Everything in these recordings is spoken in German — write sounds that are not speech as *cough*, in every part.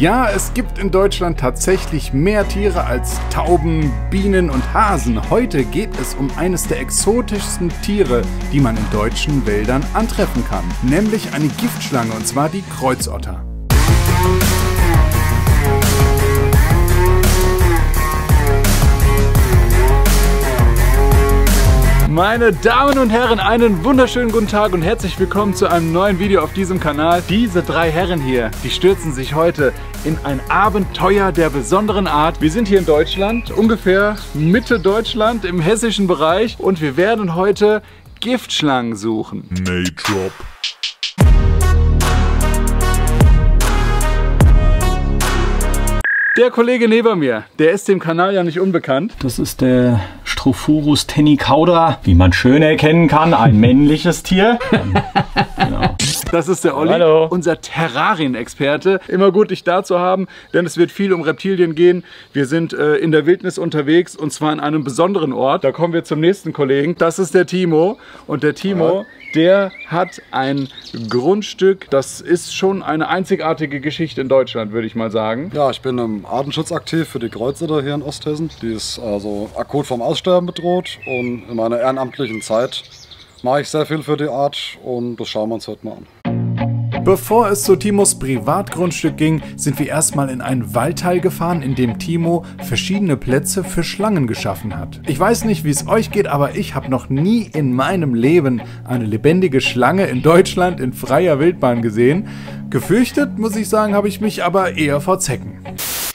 Ja, es gibt in Deutschland tatsächlich mehr Tiere als Tauben, Bienen und Hasen. Heute geht es um eines der exotischsten Tiere, die man in deutschen Wäldern antreffen kann, nämlich eine Giftschlange und zwar die Kreuzotter. Meine Damen und Herren, einen wunderschönen guten Tag und herzlich willkommen zu einem neuen Video auf diesem Kanal. Diese drei Herren hier, die stürzen sich heute in ein Abenteuer der besonderen Art. Wir sind hier in Deutschland, ungefähr Mitte Deutschland im hessischen Bereich und wir werden heute Giftschlangen suchen. Natrop. Der Kollege neben mir, der ist dem Kanal ja nicht unbekannt. Das ist der Strophurus tennicauda, wie man schön erkennen kann, ein *laughs* männliches Tier. *laughs* genau. Das ist der Olli, Hallo. unser Terrarien-Experte. Immer gut, dich da zu haben, denn es wird viel um Reptilien gehen. Wir sind äh, in der Wildnis unterwegs und zwar an einem besonderen Ort. Da kommen wir zum nächsten Kollegen. Das ist der Timo. Und der Timo, ja der hat ein Grundstück, das ist schon eine einzigartige Geschichte in Deutschland, würde ich mal sagen. Ja, ich bin im Artenschutz aktiv für die Kreuzritter hier in Osthessen. Die ist also akut vom Aussterben bedroht und in meiner ehrenamtlichen Zeit mache ich sehr viel für die Art und das schauen wir uns heute mal an. Bevor es zu Timos Privatgrundstück ging, sind wir erstmal in einen Waldteil gefahren, in dem Timo verschiedene Plätze für Schlangen geschaffen hat. Ich weiß nicht, wie es euch geht, aber ich habe noch nie in meinem Leben eine lebendige Schlange in Deutschland in freier Wildbahn gesehen. Gefürchtet, muss ich sagen, habe ich mich aber eher vor Zecken.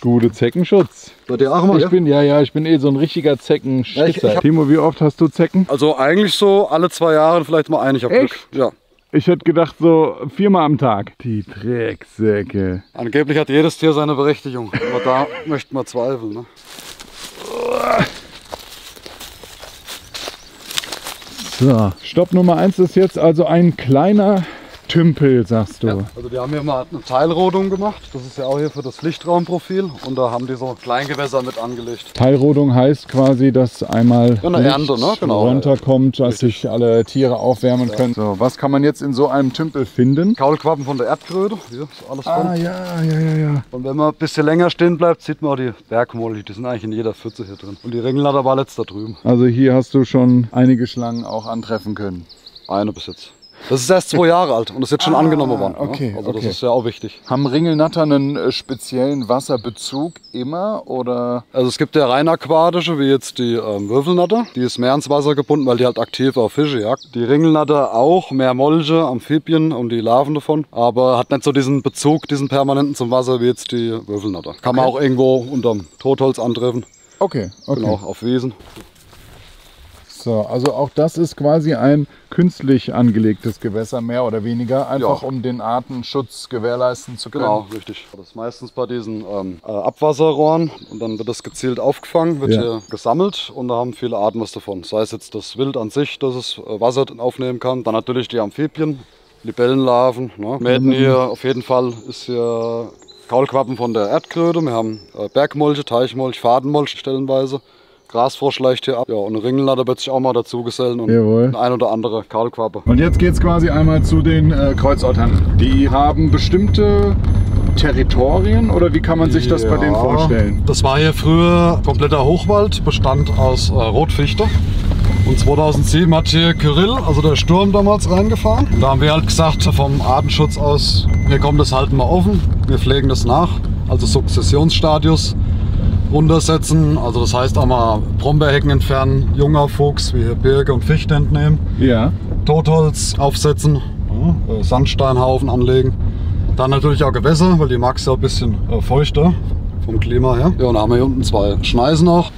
Gute Zeckenschutz. Bei dir auch immer, Ich ja? bin, ja, ja, ich bin eh so ein richtiger Zeckenschützer. Ja, Timo, wie oft hast du Zecken? Also eigentlich so alle zwei Jahre vielleicht mal ein. Ich habe Glück. Ja. Ich hätte gedacht so viermal am Tag. Die Drecksäcke. Angeblich hat jedes Tier seine Berechtigung. Aber da möchten wir zweifeln. Ne? So, Stopp Nummer 1 ist jetzt also ein kleiner Tümpel, sagst du. Ja, also die haben hier mal eine Teilrodung gemacht. Das ist ja auch hier für das Lichtraumprofil. Und da haben die so Kleingewässer mit angelegt. Teilrodung heißt quasi, dass einmal Ja, Ernte, ne? Genau. runterkommt, dass sich alle Tiere aufwärmen können. So, was kann man jetzt in so einem Tümpel finden? Kaulquappen von der Erdkröte. Hier ist alles Ah, drin. ja, ja, ja, ja. Und wenn man ein bisschen länger stehen bleibt, sieht man auch die Bergmolche. Die sind eigentlich in jeder Pfütze hier drin. Und die Ringelnatter war letzt da drüben. Also hier hast du schon einige Schlangen auch antreffen können. Eine bis jetzt. Das ist erst zwei Jahre alt und ist jetzt schon Ah, angenommen worden. okay, ne? Also okay. das ist ja auch wichtig. Haben Ringelnatter einen äh, speziellen Wasserbezug immer oder? Also es gibt ja rein aquatische, wie jetzt die ähm, Würfelnatter. Die ist mehr ans Wasser gebunden, weil die halt aktiv auf Fische jagt. Die Ringelnatter auch, mehr Molche, Amphibien und die Larven davon. Aber hat nicht so diesen Bezug, diesen permanenten zum Wasser wie jetzt die Würfelnatter. Kann man auch irgendwo unterm Totholz antreffen. Okay, okay. Genau, auf Wiesen. So, also auch das ist quasi ein künstlich angelegtes Gewässer, mehr oder weniger, einfach Ja. um den Artenschutz gewährleisten zu können. Genau, richtig. Das ist meistens bei diesen ähm, äh, Abwasserrohren und dann wird das gezielt aufgefangen, wird Ja. hier gesammelt und da haben viele Arten was davon. Sei es jetzt das Wild an sich, dass es äh, Wasser aufnehmen kann, dann natürlich die Amphibien, Libellenlarven. Ne? Wir hätten hier auf jeden Fall ist hier Kaulquappen von der Erdkröte, wir haben äh, Bergmolche, Teichmolch, Fadenmolch stellenweise. Grasfrosch leicht hier ab. Ja, und eine Ringelnatter wird sich auch mal dazu gesellen und Jawohl. ein oder andere Kaulquappe. Und jetzt geht es quasi einmal zu den äh, Kreuzottern. Die haben bestimmte Territorien oder wie kann man sich das bei Ja, denen vorstellen? Das war hier früher kompletter Hochwald, bestand aus äh, Rotfichte. Und 2007 hat hier Kyrill, also der Sturm damals reingefahren. Und da haben wir halt gesagt, vom Artenschutz aus, wir kommen das halten mal offen, wir pflegen das nach, also Sukzessionsstadius runtersetzen. Also das heißt einmal Brombeerhecken entfernen, junger Fuchs wie hier Birke und Fichte entnehmen. Ja. Totholz aufsetzen, ja, äh, Sandsteinhaufen anlegen. Dann natürlich auch Gewässer, weil die mag es ja ein bisschen äh, feuchter vom Klima her. Ja, und dann haben wir hier unten zwei Schneisen auch.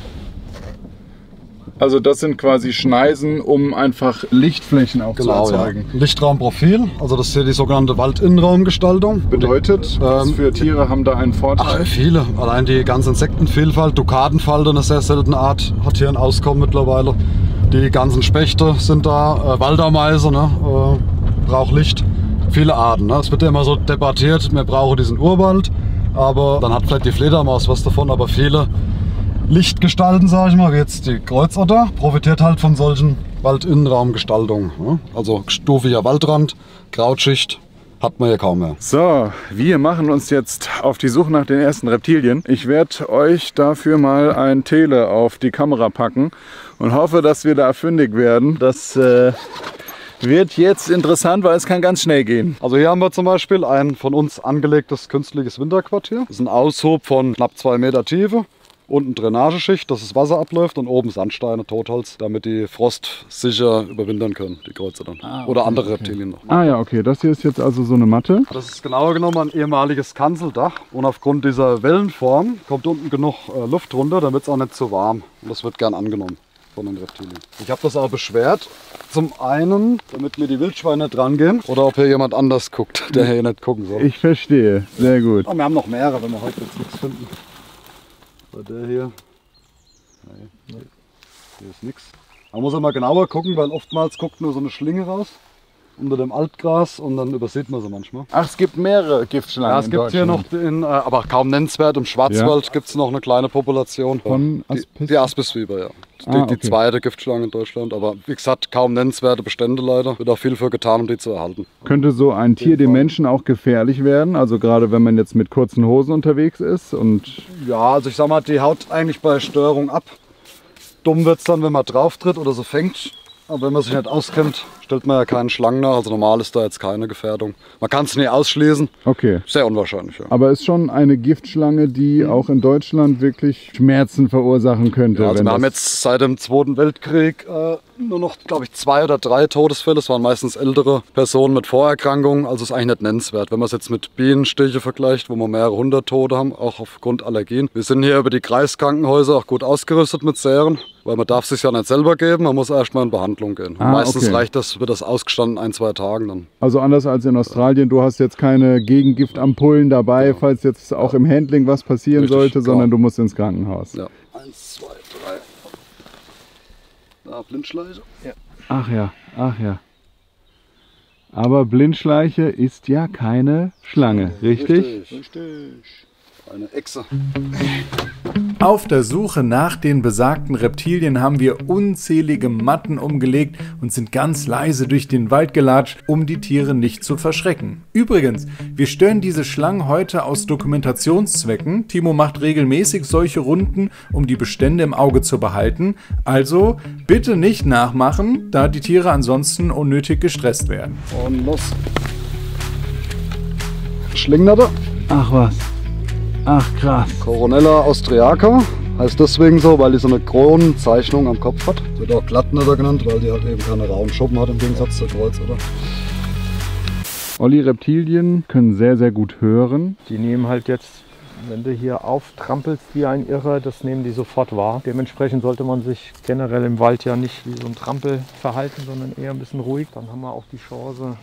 Also das sind quasi Schneisen, um einfach Lichtflächen auch Genau, zu ja. erzeugen. Lichtraumprofil, also das ist hier die sogenannte Waldinnenraumgestaltung. Bedeutet, was Ähm, für Tiere haben da einen Ach, Vorteil? viele. Allein die ganze Insektenvielfalt, Dukatenfalter, eine sehr seltene Art, hat hier ein Auskommen mittlerweile. Die ganzen Spechte sind da, äh, Waldameise, ne, äh, braucht Licht. Viele Arten. Ne. Es wird ja immer so debattiert, wir brauchen diesen Urwald, aber dann hat vielleicht die Fledermaus was davon, aber viele Lichtgestalten, sage ich mal, wie jetzt die Kreuzotter, profitiert halt von solchen Waldinnenraumgestaltungen. Ne. Also stufiger Waldrand, Krautschicht, hat man hier kaum mehr. So, wir machen uns jetzt auf die Suche nach den ersten Reptilien. Ich werde euch dafür mal ein Tele auf die Kamera packen und hoffe, dass wir da fündig werden. Das äh, wird jetzt interessant, weil es kann ganz schnell gehen. Also hier haben wir zum Beispiel ein von uns angelegtes künstliches Winterquartier. Das ist ein Aushub von knapp zwei Meter Tiefe. Unten Drainageschicht, dass das Wasser abläuft und oben Sandsteine, Totholz, damit die Frost sicher überwintern können, die Kreuze dann. Oder andere Reptilien noch. Ah ja, okay. Das hier ist jetzt also so eine Matte. Das ist genauer genommen ein ehemaliges Kanzeldach und aufgrund dieser Wellenform kommt unten genug äh, Luft runter, damit es auch nicht zu warm. Und das wird gern angenommen von den Reptilien. Ich habe das auch beschwert. Zum einen, damit mir die Wildschweine dran gehen oder ob hier jemand anders guckt, der hier nicht gucken soll. Ich verstehe. Sehr gut. Ah, wir haben noch mehrere, wenn wir heute jetzt nichts finden. Bei der hier. Nee. Hier ist nichts. Man muss immer genauer gucken, weil oftmals guckt nur so eine Schlinge raus unter dem Altgras und dann übersieht man sie manchmal. Ach, es gibt mehrere Giftschlangen. Ja, es in gibt hier noch, in, äh, aber kaum nennenswert, im Schwarzwald gibt es noch eine kleine Population. Von die, Aspis? die Aspisviper, ja. Die, Ah, die okay. zweite Giftschlange in Deutschland. Aber wie gesagt, kaum nennenswerte Bestände leider. Wird auch viel für getan, um die zu erhalten. Könnte so ein Tier dem. Menschen auch gefährlich werden? Also gerade wenn man jetzt mit kurzen Hosen unterwegs ist und Ja, also ich sag mal, die haut eigentlich bei Störung ab. Dumm wird es dann, wenn man drauf tritt oder so fängt. Aber wenn man sich nicht auskennt, stellt man ja keinen Schlangen nach. Also normal ist da jetzt keine Gefährdung. Man kann es nie ausschließen. okay. Sehr unwahrscheinlich, ja. Aber ist schon eine Giftschlange, die auch in Deutschland wirklich Schmerzen verursachen könnte. Ja, also wir haben jetzt seit dem Zweiten Weltkrieg äh, nur noch, glaube ich, zwei oder drei Todesfälle. Es waren meistens ältere Personen mit Vorerkrankungen. Also ist eigentlich nicht nennenswert. Wenn man es jetzt mit Bienenstiche vergleicht, wo wir mehrere hundert Tote haben, auch aufgrund Allergien. Wir sind hier über die Kreiskrankenhäuser auch gut ausgerüstet mit Sären, weil man darf es sich ja nicht selber geben. Man muss erstmal in Behandlung gehen. Ah, meistens okay. reicht das, wird das ausgestanden ein, zwei Tagen dann. Also anders als in Australien, du hast jetzt keine Gegengiftampullen dabei, falls jetzt auch im Handling was passieren Richtig, sollte, genau. sondern du musst ins Krankenhaus. Ja. Eins, zwei. Da, Blindschleiche. Ja. Ach ja, ach ja. Aber Blindschleiche ist ja keine Schlange, richtig? Richtig. Eine Echse. *laughs* Auf der Suche nach den besagten Reptilien haben wir unzählige Matten umgelegt und sind ganz leise durch den Wald gelatscht, um die Tiere nicht zu verschrecken. Übrigens, wir stören diese Schlangen heute aus Dokumentationszwecken. Timo macht regelmäßig solche Runden, um die Bestände im Auge zu behalten. Also bitte nicht nachmachen, da die Tiere ansonsten unnötig gestresst werden. Und los. Schlingnatter. Ach was. Ach krass. Coronella austriaca. Heißt deswegen so, weil die so eine Kronenzeichnung am Kopf hat. Wird auch Glattnatter genannt, weil die halt eben keine rauen Schuppen hat im Gegensatz zur Kreuz, oder? Olli, Reptilien können sehr, sehr gut hören. Die nehmen halt jetzt, wenn du hier auftrampelst wie ein Irrer, das nehmen die sofort wahr. Dementsprechend sollte man sich generell im Wald ja nicht wie so ein Trampel verhalten, sondern eher ein bisschen ruhig. Dann haben wir auch die Chance,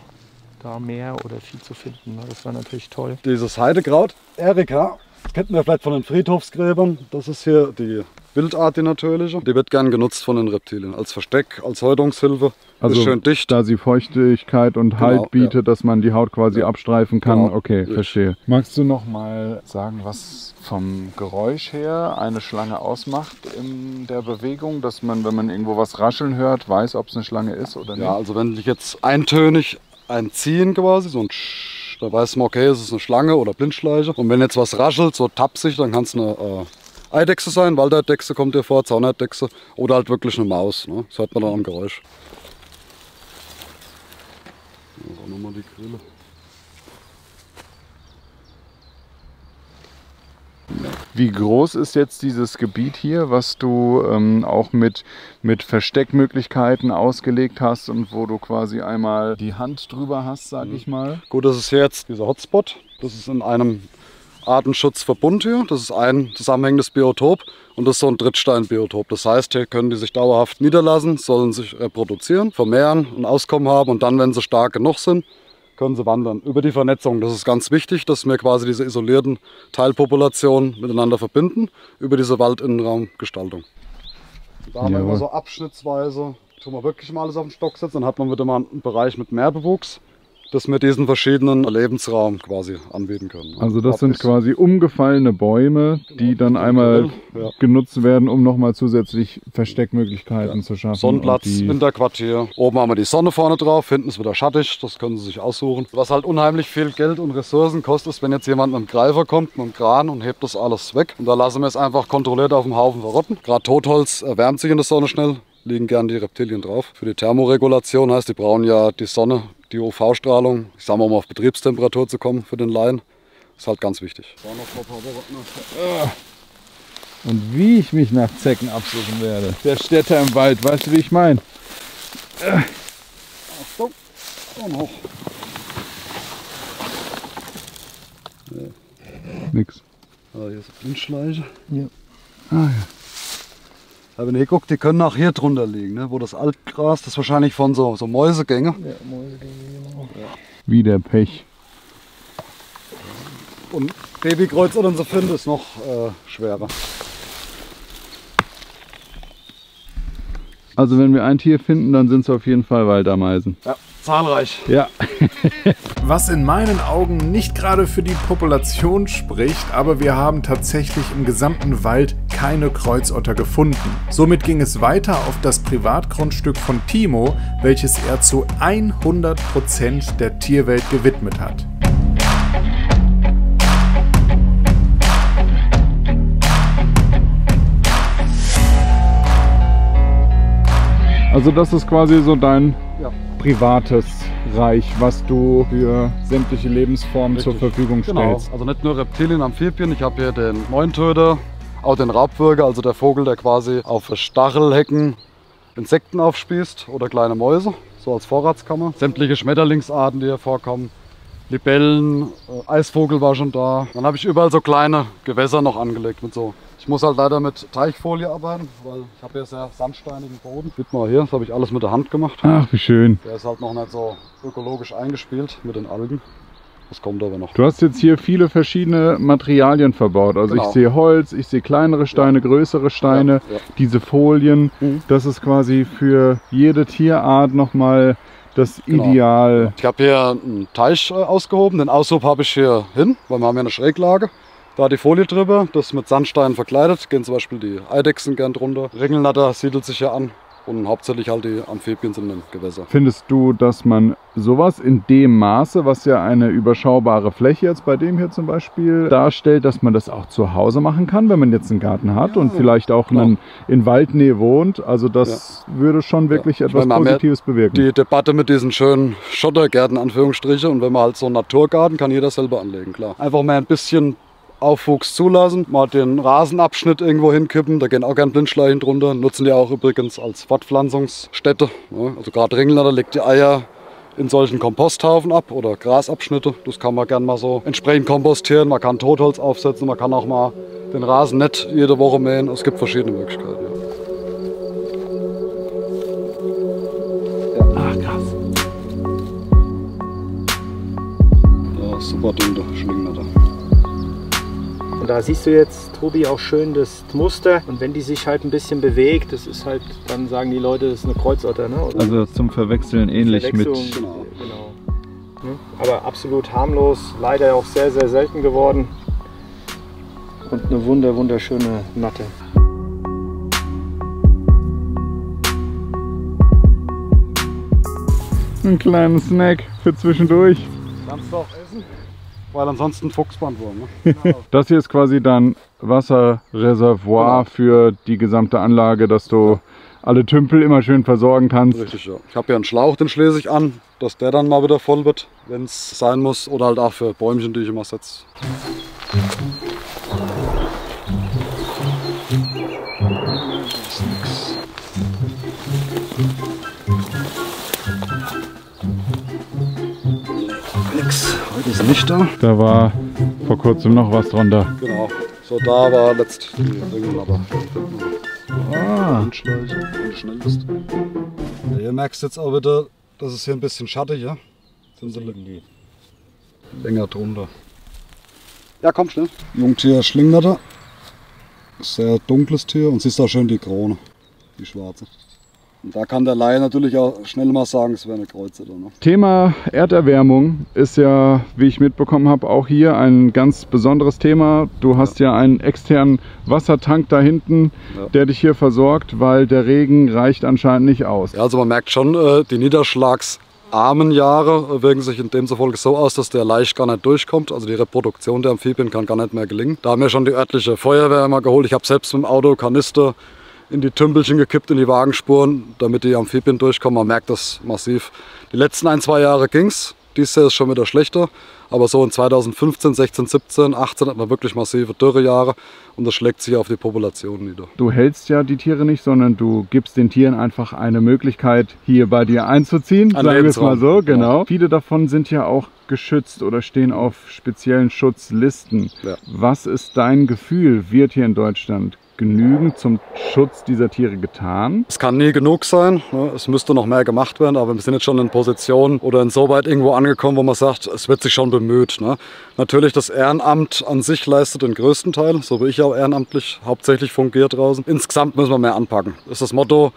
da mehr oder viel zu finden. Das wäre natürlich toll. Dieses Heidekraut, Erika, das kennt man vielleicht von den Friedhofsgräbern. Das ist hier die Wildart, die natürliche. Die wird gern genutzt von den Reptilien. Als Versteck, als Häutungshilfe. Also ist schön dicht. Da sie Feuchtigkeit und Halt bietet, ja. dass man die Haut quasi Ja. abstreifen kann. Genau. Okay, Richtig. verstehe. Magst du noch mal sagen, was vom Geräusch her eine Schlange ausmacht in der Bewegung, dass man, wenn man irgendwo was rascheln hört, weiß, ob es eine Schlange ist oder nicht? Ja, also wenn ich jetzt eintönig ein Ziehen quasi, so ein Sch da weiß man, okay, es ist eine Schlange oder Blindschleiche. Und wenn jetzt was raschelt, so tapsig, dann kann es eine äh, Eidechse sein, Waldeidechse kommt hier vor, Zauneidechse oder halt wirklich eine Maus. Ne? Das hört man dann am Geräusch. Das ist auch nochmal die Grille. Wie groß ist jetzt dieses Gebiet hier, was du ähm, auch mit, mit Versteckmöglichkeiten ausgelegt hast und wo du quasi einmal die Hand drüber hast, sag Mhm. ich mal? Gut, das ist hier jetzt dieser Hotspot. Das ist in einem Artenschutzverbund hier. Das ist ein zusammenhängendes Biotop und das ist so ein Trittsteinbiotop. Das heißt, hier können die sich dauerhaft niederlassen, sollen sich reproduzieren, vermehren, ein Auskommen haben und dann, wenn sie stark genug sind, können sie wandern. Über die Vernetzung, das ist ganz wichtig, dass wir quasi diese isolierten Teilpopulationen miteinander verbinden, über diese Waldinnenraumgestaltung. Da haben wir immer so abschnittsweise, tun wir wirklich mal alles auf den Stock setzen, dann hat man wieder mal einen Bereich mit mehr Bewuchs. Dass wir diesen verschiedenen Lebensraum quasi anbieten können. Also das sind quasi umgefallene Bäume, die dann einmal Ja. genutzt werden, um nochmal zusätzlich Versteckmöglichkeiten zu schaffen. Sonnenplatz, Winterquartier. Oben haben wir die Sonne vorne drauf, hinten ist wieder schattig, das können Sie sich aussuchen. Was halt unheimlich viel Geld und Ressourcen kostet, ist, wenn jetzt jemand mit dem Greifer kommt, mit dem Kran und hebt das alles weg. Und da lassen wir es einfach kontrolliert auf dem Haufen verrotten. Gerade Totholz erwärmt sich in der Sonne schnell, liegen gern die Reptilien drauf. Für die Thermoregulation heißt, die brauchen ja die Sonne, die UV-Strahlung, ich sag mal, um auf Betriebstemperatur zu kommen für den Laien. Ist halt ganz wichtig. Und wie ich mich nach Zecken absuchen werde. Der Städter im Wald, weißt du, wie ich meine? Achtung, und hoch. Nix. Ah, hier ist eine Blindschleiche. Ja. Ah, ja. Aber wenn ihr guckt, die können auch hier drunter liegen, ne? wo das Altgras, das ist wahrscheinlich von so, so Mäusegänge. Wieder Pech. Und Babykreuzern zu finden, ist noch äh, schwerer. Also wenn wir ein Tier finden, dann sind es auf jeden Fall Waldameisen. Ja, zahlreich. Ja. *laughs* Was in meinen Augen nicht gerade für die Population spricht, aber wir haben tatsächlich im gesamten Wald keine Kreuzotter gefunden. Somit ging es weiter auf das Privatgrundstück von Timo, welches er zu 100% der Tierwelt gewidmet hat. Also das ist quasi so dein. Privates Reich, was du für sämtliche Lebensformen zur Richtig. Verfügung Genau. stellst. Also nicht nur Reptilien, Amphibien. Ich habe hier den Neuntöter, auch den Raubwürger, also der Vogel, der quasi auf Stachelhecken Insekten aufspießt oder kleine Mäuse, so als Vorratskammer. Sämtliche Schmetterlingsarten, die hier vorkommen. Libellen, äh, Eisvogel war schon da. Dann habe ich überall so kleine Gewässer noch angelegt mit so. Ich muss halt leider mit Teichfolie arbeiten, weil ich habe hier sehr sandsteinigen Boden. Sieht mal hier, das habe ich alles mit der Hand gemacht. Ach, wie schön. Der ist halt noch nicht so ökologisch eingespielt mit den Algen. Das kommt aber noch. Du hast jetzt hier viele verschiedene Materialien verbaut. Also Genau. ich sehe Holz, ich sehe kleinere Steine, größere Steine, Ja, ja. diese Folien. Mhm. Das ist quasi für jede Tierart nochmal das Genau. Ideal. Ich habe hier einen Teich äh, ausgehoben. Den Aushub habe ich hier hin, weil wir haben hier eine Schräglage. Da die Folie drüber, das ist mit Sandstein verkleidet. Gehen zum Beispiel die Eidechsen gern drunter. Ringelnatter siedelt sich hier an. Und hauptsächlich halt die Amphibien sind im Gewässer. Findest du, dass man sowas in dem Maße, was ja eine überschaubare Fläche jetzt bei dem hier zum Beispiel darstellt, dass man das auch zu Hause machen kann, wenn man jetzt einen Garten hat Ja, und vielleicht auch einen, in Waldnähe wohnt? Also das würde schon wirklich Ich etwas ja Positives bewirken. Die Debatte mit diesen schönen Schottergärten, Anführungsstriche. Und wenn man halt so einen Naturgarten, kann jeder selber anlegen, klar. Einfach mal ein bisschen Aufwuchs zulassen, mal den Rasenabschnitt irgendwo hinkippen. Da gehen auch gern Blindschleichen drunter. Nutzen die auch übrigens als Fortpflanzungsstätte. Also gerade Ringelnatter legt die Eier in solchen Komposthaufen ab oder Grasabschnitte. Das kann man gern mal so entsprechend kompostieren. Man kann Totholz aufsetzen, man kann auch mal den Rasen nicht jede Woche mähen. Es gibt verschiedene Möglichkeiten. Ja. Ach krass. Ja, super Ding, Schlingnatter. Und da siehst du jetzt, Tobi, auch schön das Muster. Und wenn die sich halt ein bisschen bewegt, das ist halt, dann sagen die Leute, das ist eine Kreuzotter. Ne? Oder Also zum Verwechseln ähnlich mit. Genau. genau. Ne? Aber absolut harmlos, leider auch sehr, sehr selten geworden. Und eine wunder, wunderschöne Natte. Ein kleinen Snack für zwischendurch. Kannst du auch essen, weil ansonsten Fuchsbandwurm. Ne? *laughs* Das hier ist quasi dann Wasserreservoir Genau. für die gesamte Anlage, dass du alle Tümpel immer schön versorgen kannst. Richtig, ja. Ich habe hier einen Schlauch, den schließe ich an, dass der dann mal wieder voll wird, wenn es sein muss. Oder halt auch für Bäumchen, die ich immer setze. Ist nicht da. Da war vor kurzem noch was drunter. Genau, so da war letzt die Ringen, aber Ah, Handschleiche, wenn du schnell bist. Ja, ihr merkst jetzt auch wieder, dass es hier ein bisschen schattig, ja? Sind sie länger drunter. Ja, komm schnell. Jungtier Schlingnatter. Sehr dunkles Tier und siehst da schön die Krone, die schwarze. Und da kann der Laie natürlich auch schnell mal sagen, es wäre eine Kreuzotter. Ne? Thema Erderwärmung ist ja, wie ich mitbekommen habe, auch hier ein ganz besonderes Thema. Du hast ja, ja einen externen Wassertank da hinten, ja. der dich hier versorgt, weil der Regen reicht anscheinend nicht aus. Ja, also man merkt schon, äh, die Niederschlags armen Jahre wirken sich in demzufolge so aus, dass der Laich gar nicht durchkommt. Also die Reproduktion der Amphibien kann gar nicht mehr gelingen. Da haben wir schon die örtliche Feuerwehr mal geholt. Ich habe selbst mit dem Auto Kanister in die Tümpelchen gekippt, in die Wagenspuren, damit die Amphibien durchkommen. Man merkt das massiv. Die letzten ein, zwei Jahre ging es. Dieses Jahr ist schon wieder schlechter. Aber so in 2015, 16, 17, 18 hat man wirklich massive Dürrejahre und das schlägt sich auf die Population nieder. Du hältst ja die Tiere nicht, sondern du gibst den Tieren einfach eine Möglichkeit, hier bei dir einzuziehen. Ein sagen wir es mal so, genau. Ja. Viele davon sind ja auch geschützt oder stehen auf speziellen Schutzlisten. Ja. Was ist dein Gefühl? Wird hier in Deutschland genügend zum Schutz dieser Tiere getan? Es kann nie genug sein. Ne? Es müsste noch mehr gemacht werden, aber wir sind jetzt schon in Position oder insoweit irgendwo angekommen, wo man sagt, es wird sich schon bemüht. Ne? Natürlich, das Ehrenamt an sich leistet den größten Teil, so wie ich auch ehrenamtlich hauptsächlich fungiert draußen. Insgesamt müssen wir mehr anpacken. Das ist das Motto,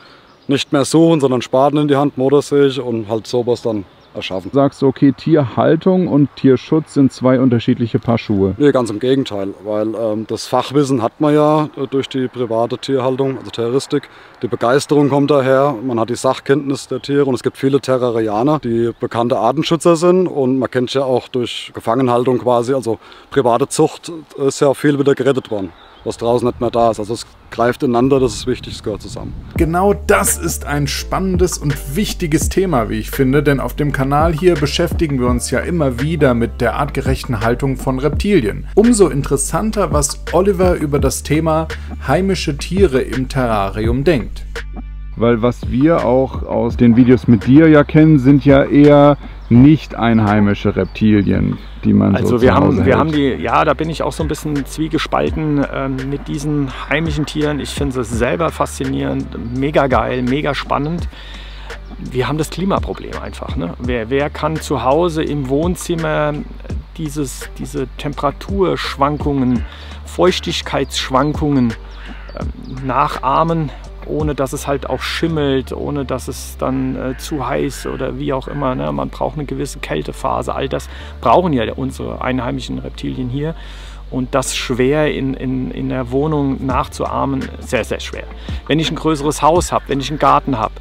nicht mehr suchen, sondern Spaten in die Hand, Motorsäge und halt sowas dann erschaffen. Sagst du, okay, Tierhaltung und Tierschutz sind zwei unterschiedliche Paar Schuhe? Nee, ganz im Gegenteil, weil ähm, das Fachwissen hat man ja äh, durch die private Tierhaltung, also Terroristik. Die Begeisterung kommt daher, man hat die Sachkenntnis der Tiere und es gibt viele Terrarianer, die bekannte Artenschützer sind und man kennt ja auch durch Gefangenhaltung quasi, also private Zucht ist ja viel wieder gerettet worden was draußen nicht mehr da ist. Also es greift ineinander, das ist wichtig, es gehört zusammen. Genau das ist ein spannendes und wichtiges Thema, wie ich finde, denn auf dem Kanal hier beschäftigen wir uns ja immer wieder mit der artgerechten Haltung von Reptilien. Umso interessanter, was Oliver über das Thema heimische Tiere im Terrarium denkt. Weil was wir auch aus den Videos mit dir ja kennen, sind ja eher nicht einheimische Reptilien, die man also so wir haben hält. wir haben die ja da bin ich auch so ein bisschen zwiegespalten ähm, mit diesen heimischen Tieren ich finde es selber faszinierend mega geil mega spannend wir haben das Klimaproblem einfach ne? wer, wer kann zu Hause im Wohnzimmer dieses diese Temperaturschwankungen Feuchtigkeitsschwankungen ähm, nachahmen ohne dass es halt auch schimmelt, ohne dass es dann äh, zu heiß oder wie auch immer. Ne? Man braucht eine gewisse Kältephase. All das brauchen ja unsere einheimischen Reptilien hier. Und das schwer in, in, in der Wohnung nachzuahmen, sehr, sehr schwer. Wenn ich ein größeres Haus habe, wenn ich einen Garten habe,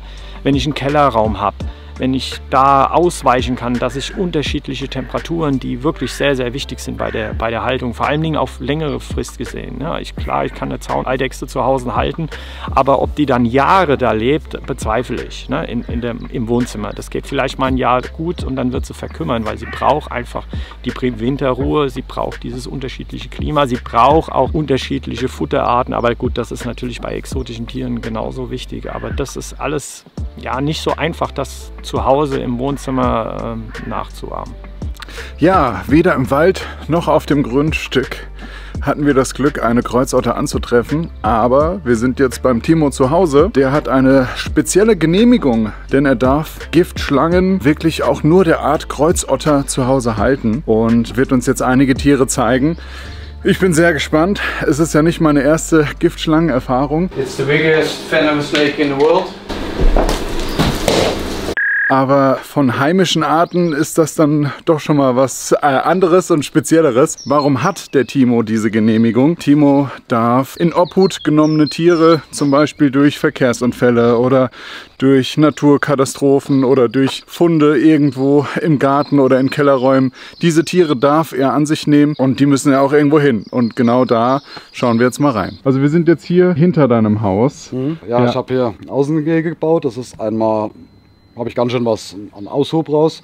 wenn ich einen Kellerraum habe, wenn ich da ausweichen kann, dass ich unterschiedliche Temperaturen, die wirklich sehr, sehr wichtig sind bei der, bei der Haltung, vor allen Dingen auf längere Frist gesehen. Ja, ich, klar, ich kann eine Zauneidechse zu Hause halten, aber ob die dann Jahre da lebt, bezweifle ich ne, in, in dem, im Wohnzimmer. Das geht vielleicht mal ein Jahr gut und dann wird sie verkümmern, weil sie braucht einfach die Winterruhe, sie braucht dieses unterschiedliche Klima, sie braucht auch unterschiedliche Futterarten, aber gut, das ist natürlich bei exotischen Tieren genauso wichtig, aber das ist alles ja nicht so einfach, das zu Hause im Wohnzimmer äh, nachzuahmen. Ja, weder im Wald noch auf dem Grundstück hatten wir das Glück, eine Kreuzotter anzutreffen. Aber wir sind jetzt beim Timo zu Hause. Der hat eine spezielle Genehmigung, denn er darf Giftschlangen wirklich auch nur der Art Kreuzotter zu Hause halten und wird uns jetzt einige Tiere zeigen. Ich bin sehr gespannt. Es ist ja nicht meine erste Giftschlangenerfahrung. It's the biggest venomous snake in the world. Aber von heimischen Arten ist das dann doch schon mal was äh, anderes und spezielleres. Warum hat der Timo diese Genehmigung? Timo darf in Obhut genommene Tiere, zum Beispiel durch Verkehrsunfälle oder durch Naturkatastrophen oder durch Funde irgendwo im Garten oder in Kellerräumen, diese Tiere darf er an sich nehmen und die müssen ja auch irgendwo hin. Und genau da schauen wir jetzt mal rein. Also wir sind jetzt hier hinter deinem Haus. Mhm. Ja, ja, ich habe hier ein Außengehege gebaut. Das ist einmal habe ich ganz schön was an Aushub raus.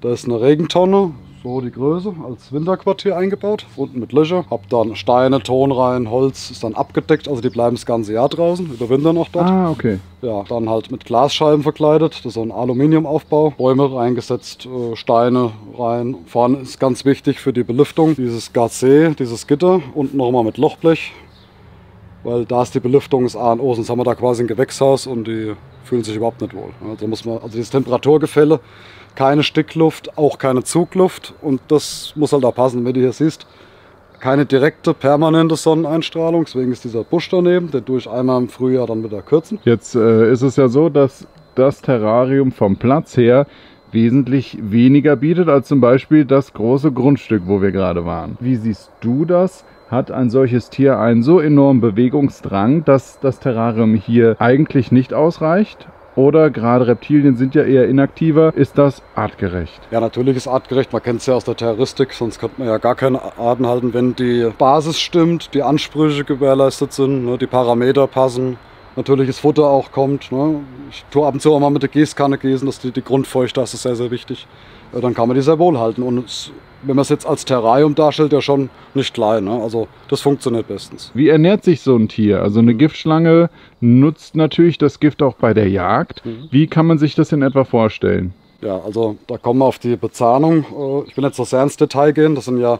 Da ist eine Regentonne, so die Größe, als Winterquartier eingebaut. Unten mit Löcher. Hab dann Steine, Ton rein, Holz ist dann abgedeckt, also die bleiben das ganze Jahr draußen, überwintern auch dort. Ah, okay. Ja, dann halt mit Glasscheiben verkleidet, das ist so ein Aluminiumaufbau. Bäume reingesetzt, äh, Steine rein. Vorne ist ganz wichtig für die Belüftung dieses Gazé, dieses Gitter. Unten nochmal mit Lochblech, weil da ist die Belüftung das A und O. Sonst haben wir da quasi ein Gewächshaus und die fühlen sich überhaupt nicht wohl. Also muss man, also dieses Temperaturgefälle, keine Stickluft, auch keine Zugluft und das muss halt auch passen. Wenn du hier siehst, keine direkte, permanente Sonneneinstrahlung. Deswegen ist dieser Busch daneben. Den tue ich einmal im Frühjahr dann wieder kürzen. Jetzt äh, ist es ja so, dass das Terrarium vom Platz her wesentlich weniger bietet als zum Beispiel das große Grundstück, wo wir gerade waren. Wie siehst du das? Hat ein solches Tier einen so enormen Bewegungsdrang, dass das Terrarium hier eigentlich nicht ausreicht? Oder gerade Reptilien sind ja eher inaktiver. Ist das artgerecht? Ja, natürlich ist artgerecht. Man kennt es ja aus der Terroristik, sonst könnte man ja gar keine Arten halten, wenn die Basis stimmt, die Ansprüche gewährleistet sind, ne, die Parameter passen, natürliches Futter auch kommt. Ne. Ich tue ab und zu auch mal mit der Gießkanne gießen, dass die, die Grundfeuchte, das ist sehr, sehr wichtig. Dann kann man die sehr wohl halten. Und es, wenn man es jetzt als Terrarium darstellt, ja schon nicht klein. Ne? Also das funktioniert bestens. Wie ernährt sich so ein Tier? Also eine Giftschlange nutzt natürlich das Gift auch bei der Jagd. Mhm. Wie kann man sich das in etwa vorstellen? Ja, also da kommen wir auf die Bezahnung. Äh, Ich will jetzt noch sehr ins Detail gehen. Das sind ja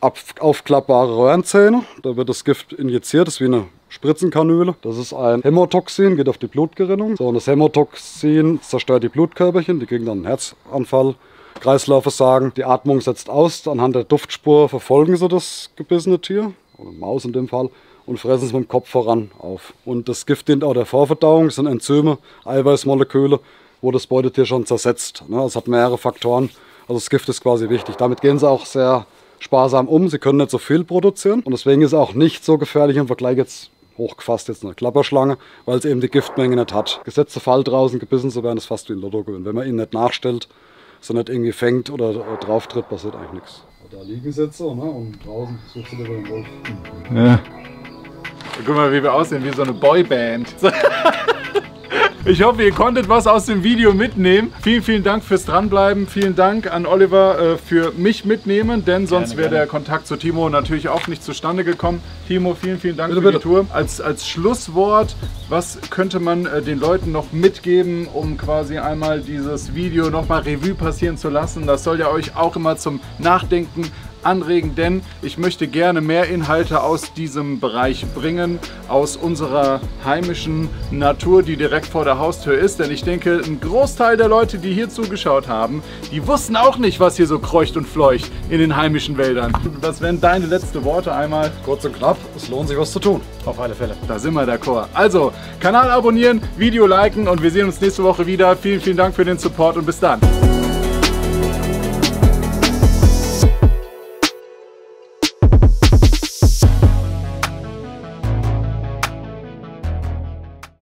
aufklappbare Röhrenzähne. Da wird das Gift injiziert. Das ist wie eine Spritzenkanüle. Das ist ein Hämotoxin, geht auf die Blutgerinnung. So, und das Hämotoxin zerstört die Blutkörperchen. Die kriegen dann einen Herzanfall. Kreislaufversagen, die Atmung setzt aus. Anhand der Duftspur verfolgen sie das gebissene Tier, oder Maus in dem Fall, und fressen es mit dem Kopf voran auf. Und das Gift dient auch der Vorverdauung, sind Enzyme, Eiweißmoleküle, wo das Beutetier schon zersetzt. Ne? Es hat mehrere Faktoren. Also das Gift ist quasi wichtig. Damit gehen sie auch sehr sparsam um. Sie können nicht so viel produzieren. Und deswegen ist es auch nicht so gefährlich im Vergleich jetzt hochgefasst jetzt eine Klapperschlange, weil es eben die Giftmenge nicht hat. Gesetzte Fall draußen gebissen zu werden, ist fast wie ein Lottogewinn. Wenn man ihn nicht nachstellt, so nicht irgendwie fängt oder drauf tritt, passiert eigentlich nichts. Da liegen sie jetzt so, ne? Und draußen suchst du dir den Wolf. Ja. Guck mal, wie wir aussehen, wie so eine Boyband. *laughs* Ich hoffe, ihr konntet was aus dem Video mitnehmen. Vielen, vielen Dank fürs Dranbleiben. Vielen Dank an Oliver äh, für mich mitnehmen, denn sonst wäre der Kontakt zu Timo natürlich auch nicht zustande gekommen. Timo, vielen, vielen Dank Bitte, für die bitte. Tour. Als, als Schlusswort, was könnte man äh, den Leuten noch mitgeben, um quasi einmal dieses Video nochmal Revue passieren zu lassen? Das soll ja euch auch immer zum Nachdenken anregen, denn ich möchte gerne mehr Inhalte aus diesem Bereich bringen, aus unserer heimischen Natur, die direkt vor der Haustür ist. Denn ich denke, ein Großteil der Leute, die hier zugeschaut haben, die wussten auch nicht, was hier so kreucht und fleucht in den heimischen Wäldern. Was wären deine letzten Worte einmal? Kurz und knapp, es lohnt sich was zu tun. Auf alle Fälle. Da sind wir d'accord. Also, Kanal abonnieren, Video liken und wir sehen uns nächste Woche wieder. Vielen, vielen Dank für den Support und bis dann.